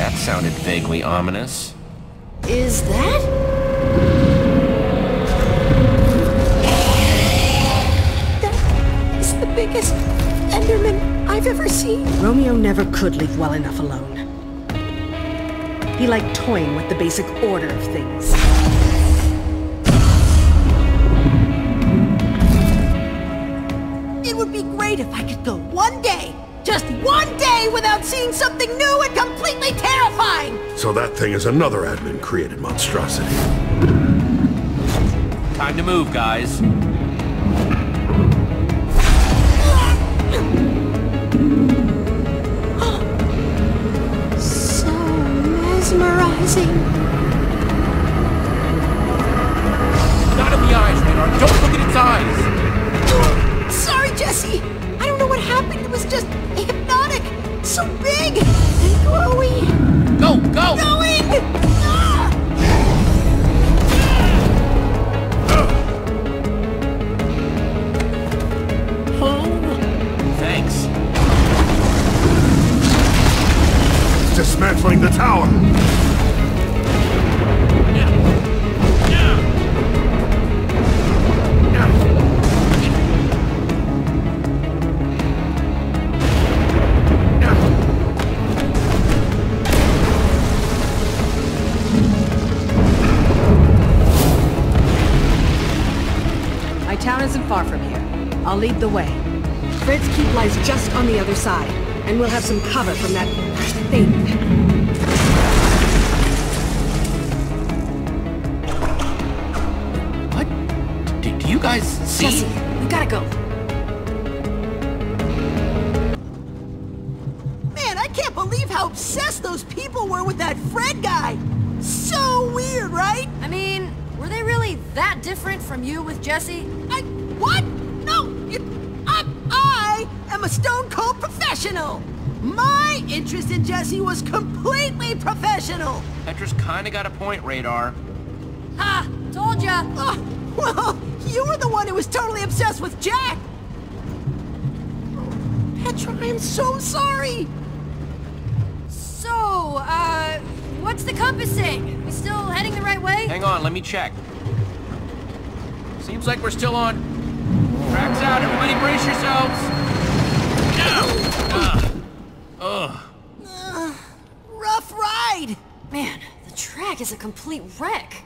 That sounded vaguely ominous. Is that? That is the biggest Enderman I've ever seen. Romeo never could leave well enough alone. He liked toying with the basic order of things. It would be great if I could go one day, just one day without seeing something new and completely terrifying! So that thing is another admin-created monstrosity. Time to move, guys. So mesmerizing. Not in the eyes, Radar. Don't look at its eyes. Sorry, Jesse. I don't know what happened. It was just hypnotic. So big and glowy. Go, go! Going! Ah! Thanks. Dismantling the tower! Lead the way. Fred's Keep lies just on the other side, and we'll have some cover from that thing. What? Do, do you guys see? Jesse, we gotta go. Man, I can't believe how obsessed those people were with that Fred guy. So weird, right? I mean, were they really that different from you with Jesse? I what? No, you, I, I am a stone cold professional. My interest in Jesse was completely professional. Petra's kinda got a point, Radar. Ha! Told ya! Oh, well, you were the one who was totally obsessed with Jack. Petra, I am so sorry. So, uh, what's the compass saying? We still heading the right way? Hang on, let me check. Seems like we're still on. Tracks out, everybody brace yourselves! Ugh. Ugh. Rough ride. Man, the track is a complete wreck.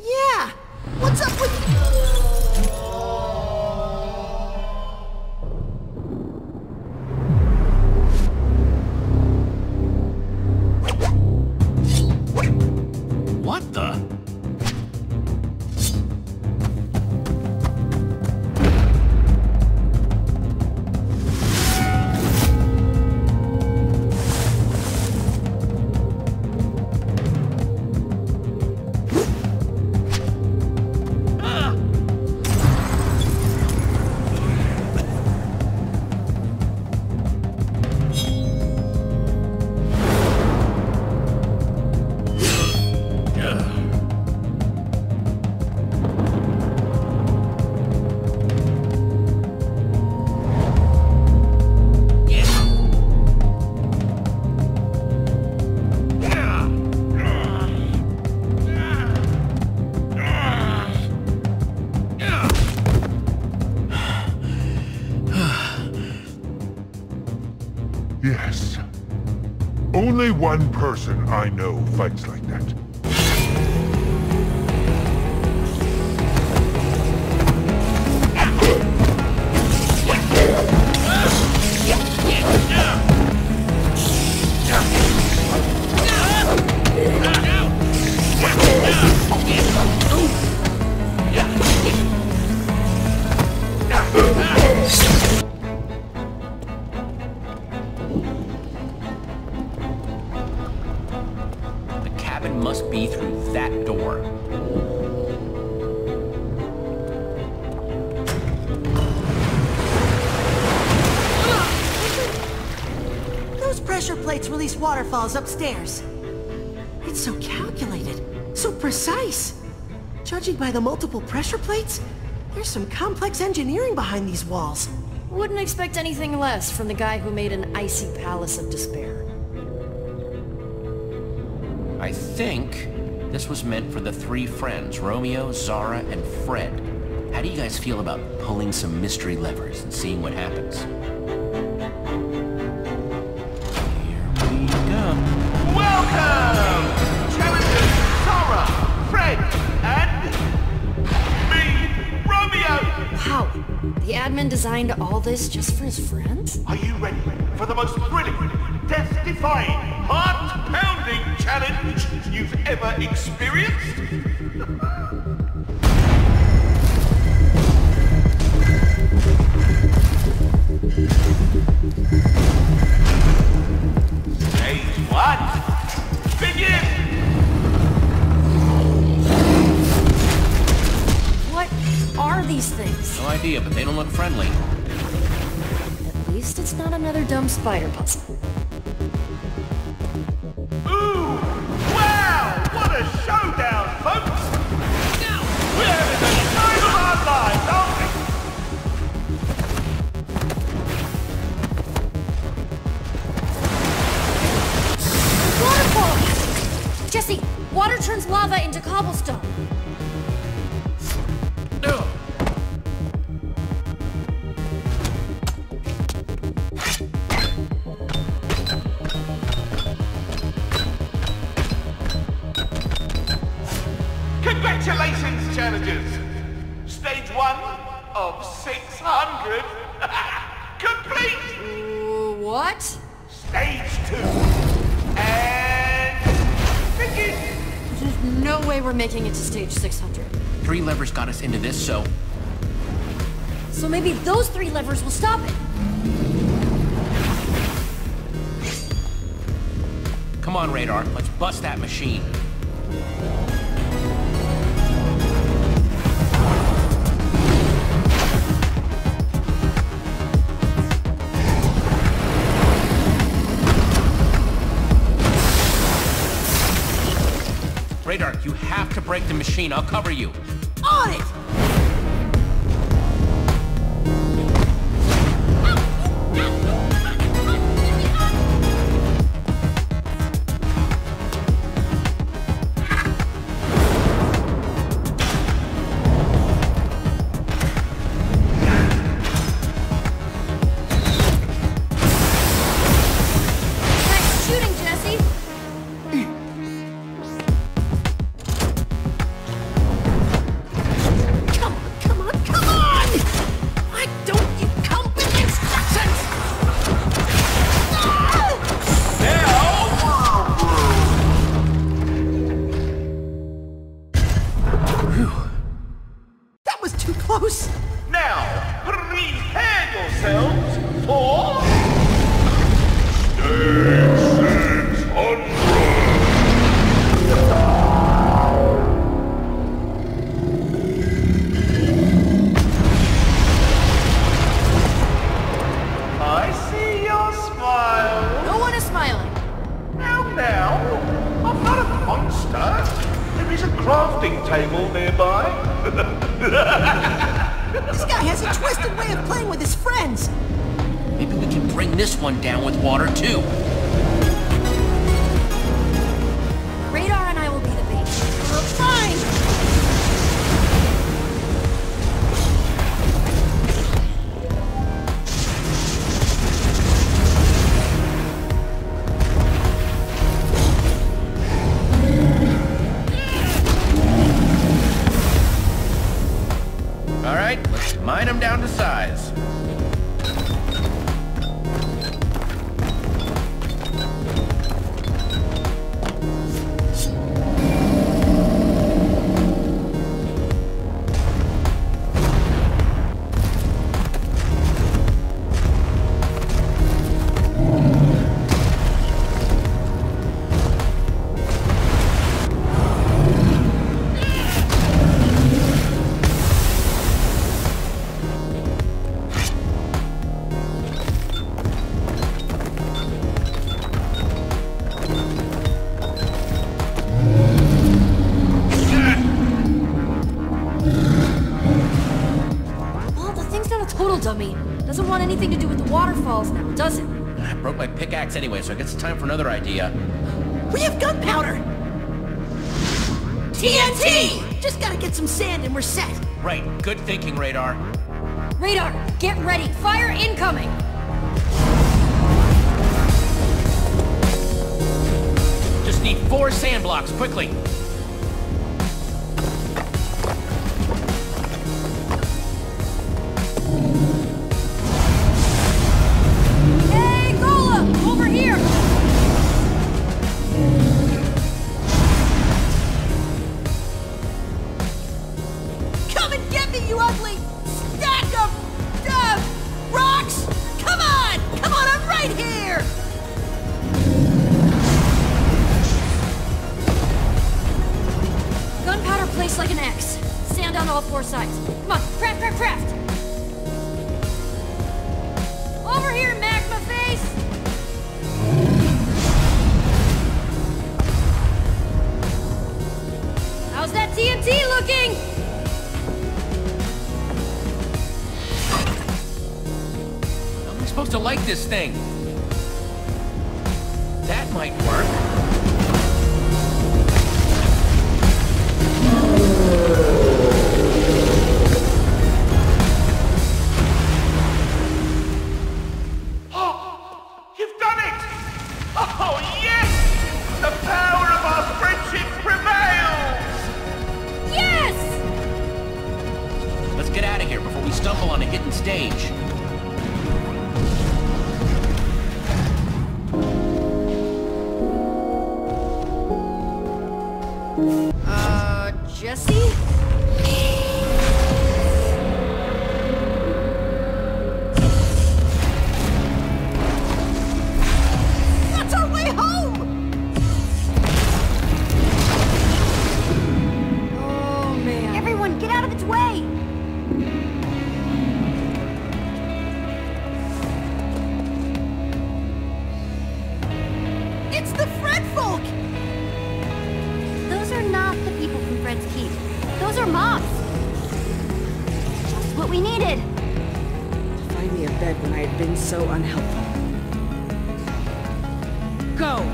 Yeah. What's up with? One person I know fights like plates release waterfalls upstairs. It's so calculated, so precise. Judging by the multiple pressure plates, there's some complex engineering behind these walls. Wouldn't expect anything less from the guy who made an icy palace of despair. I think this was meant for the three friends, Romeo, Xara, and Fred. How do you guys feel about pulling some mystery levers and seeing what happens? Designed all this just for his friends? Are you ready for the most brilliant, death-defying, heart-pounding challenge you've ever experienced? These things? No idea, but they don't look friendly. At least it's not another dumb spider puzzle. Ooh! Wow! What a showdown, folks! We're having the time of our lives, aren't we? Waterfall! Jesse, water turns lava into cobblestone. Congratulations, challengers! Stage one of 600 complete! What? Stage two and begin! There's no way we're making it to stage 600. Three levers got us into this, so So maybe those three levers will stop it. come on, Radar. Let's bust that machine. Machine. I'll cover you. On it! Pickaxe anyway, so I guess it's time for another idea. We have gunpowder. TNT! Just gotta get some sand and we're set. Right, good thinking, Radar. Radar, get ready. Fire incoming. Just need four sand blocks, quickly. You ugly stack of, uh, rocks! Come on! Come on, I'm right here! Gunpowder placed like an X. Sand on all four sides. Come on, craft, craft, craft! Over here, to light this thing? That might work. Uh, Jesse? What we needed. Find me a bed when I had been so unhelpful. Go!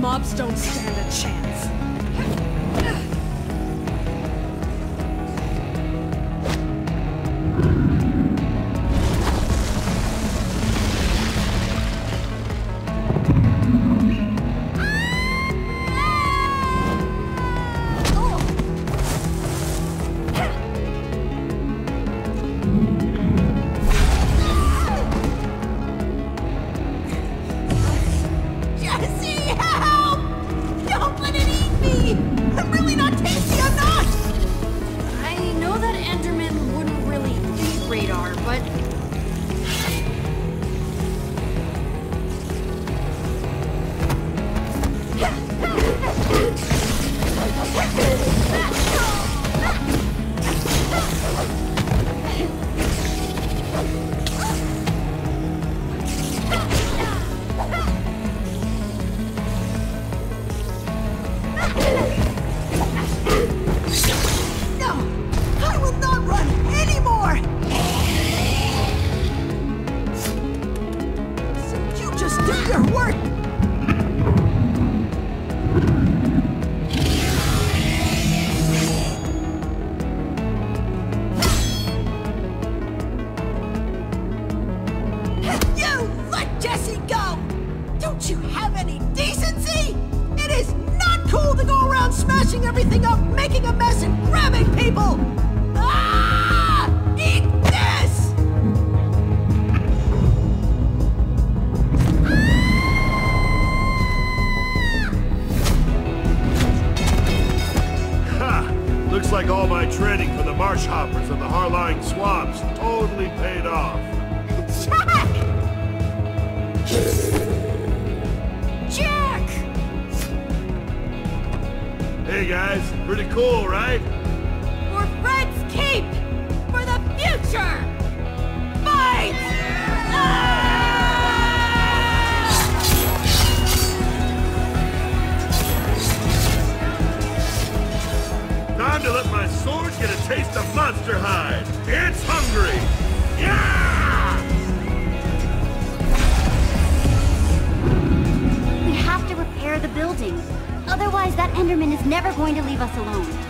Mobs don't stand a chance. For the marsh hoppers and the Harlying swamps totally paid off. Jack! Jack! Hey guys, pretty cool, right? For Fred's Keep! For the future! Monster hide. It's hungry. Yeah! We have to repair the building. Otherwise, that Enderman is never going to leave us alone.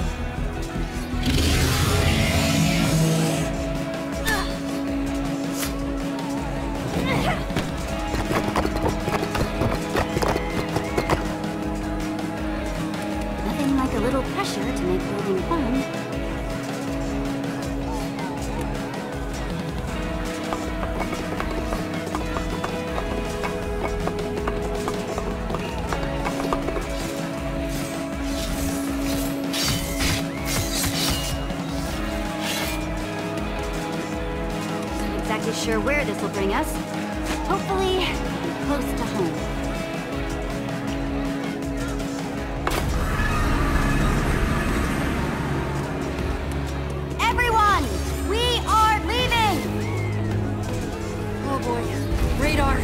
Bring us. Hopefully, close to home. Everyone, we are leaving! Oh boy. Radar.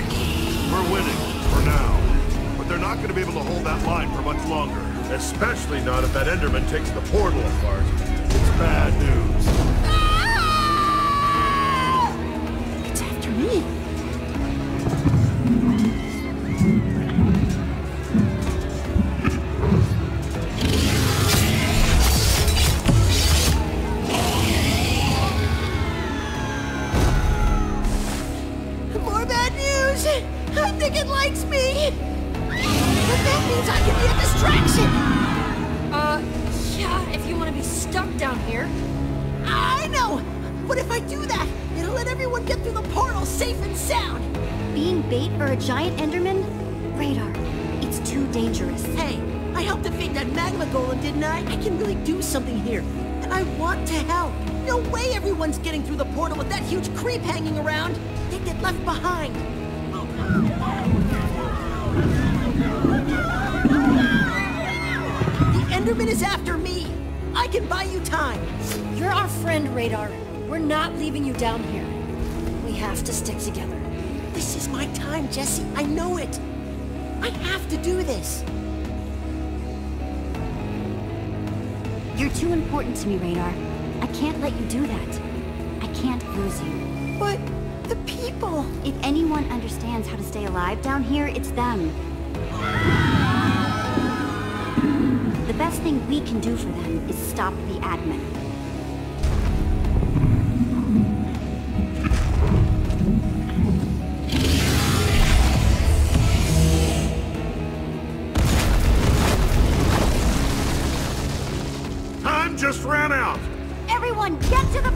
We're winning, for now. But they're not gonna be able to hold that line for much longer. Especially not if that Enderman takes the portal apart. It's bad news. Uh, yeah, if you want to be stuck down here. I know! But if I do that, it'll let everyone get through the portal safe and sound! Being bait for a giant Enderman? Radar, it's too dangerous. Hey, I helped defeat that magma golem, didn't I? I can really do something here. And I want to help. No way everyone's getting through the portal with that huge creep hanging around. They get left behind. The Enderman is after me. I can buy you time. You're our friend, Radar. We're not leaving you down here. We have to stick together. This is my time, Jesse. I know it. I have to do this. You're too important to me, Radar. I can't let you do that. I can't lose you. But the people. If anyone understands how to stay alive down here, it's them. The best thing we can do for them is stop the admin.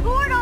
Time